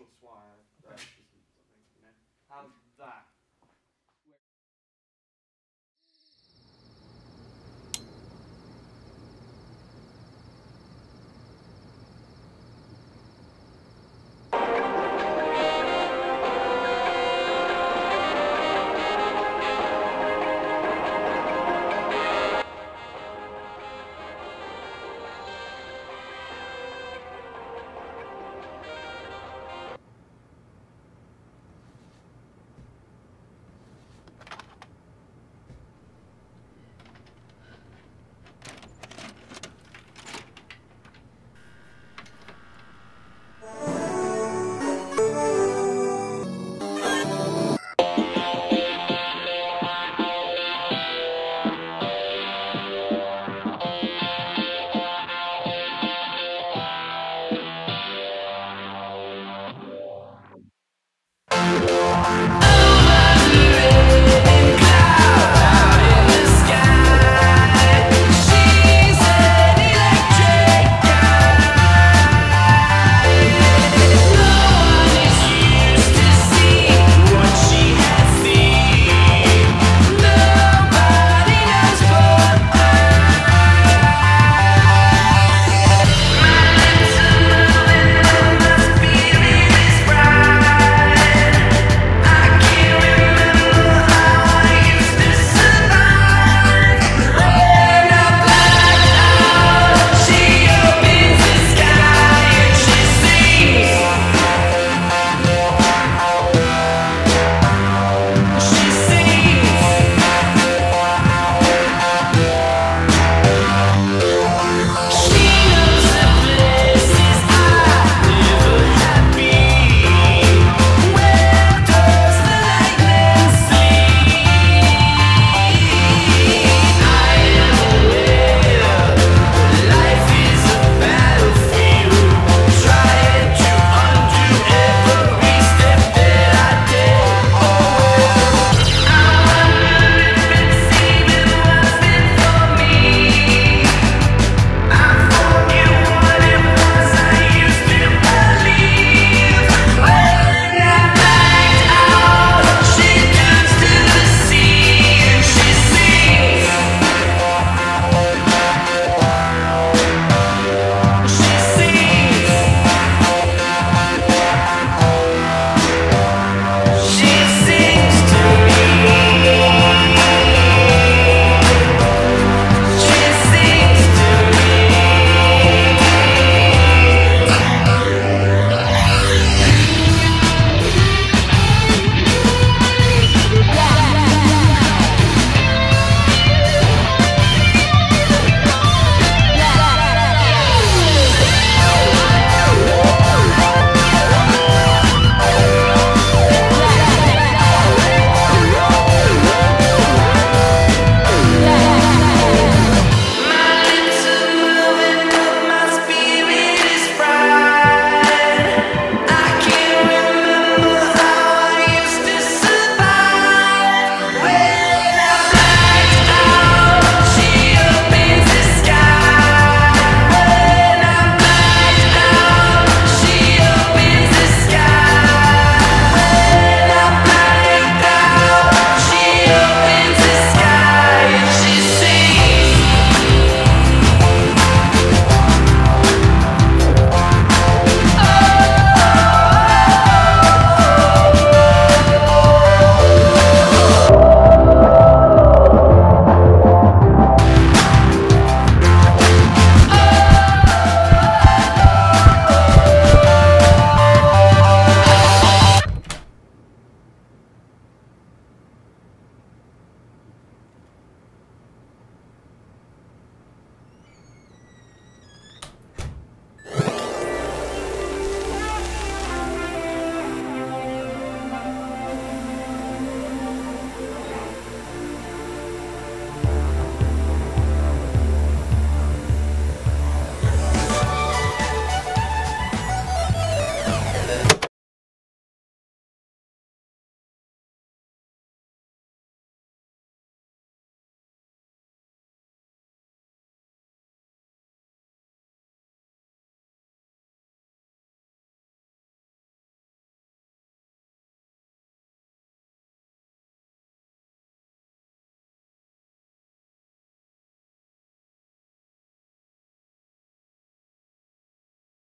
Joshua Swire uh, something. You know, have that.